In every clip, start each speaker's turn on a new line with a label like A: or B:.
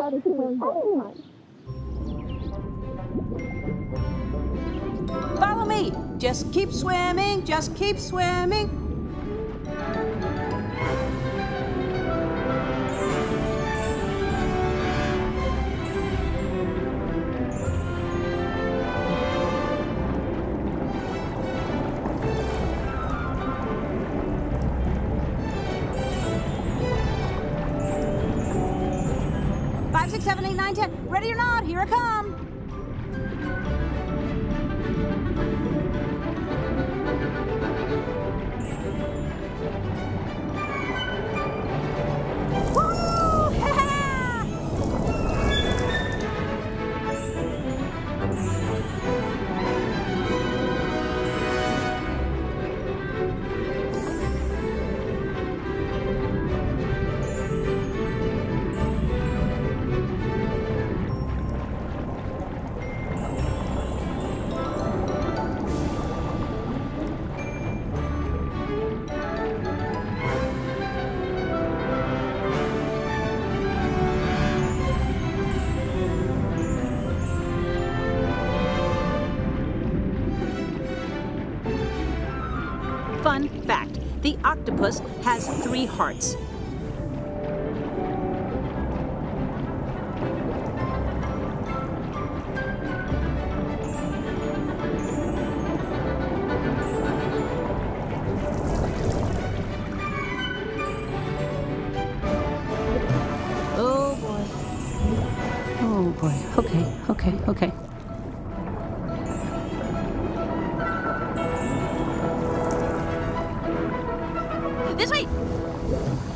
A: started to wear anyone.
B: Follow me. Just keep swimming. Just keep swimming. Seven, eight, nine, ten. Ready or not, here I come. Fun fact the octopus has three hearts. Oh boy. Oh boy. Okay, okay, okay. This way!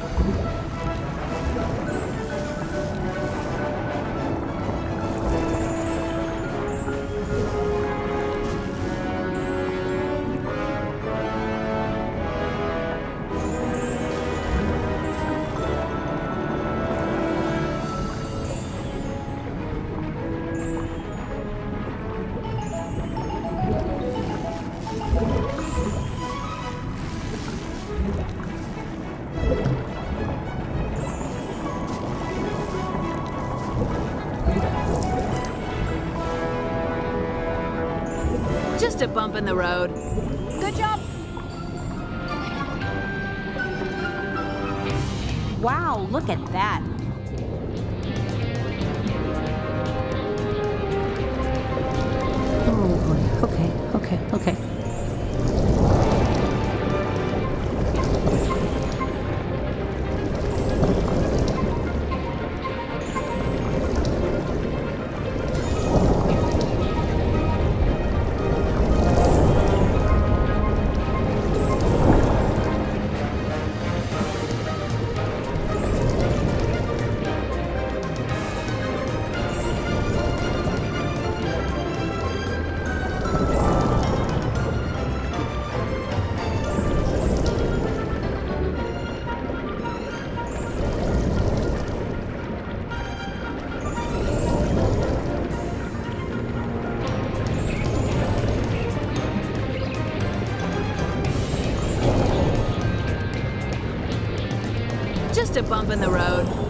B: Just a bump in the road. Good job. Wow, look at that. Just a bump in the road.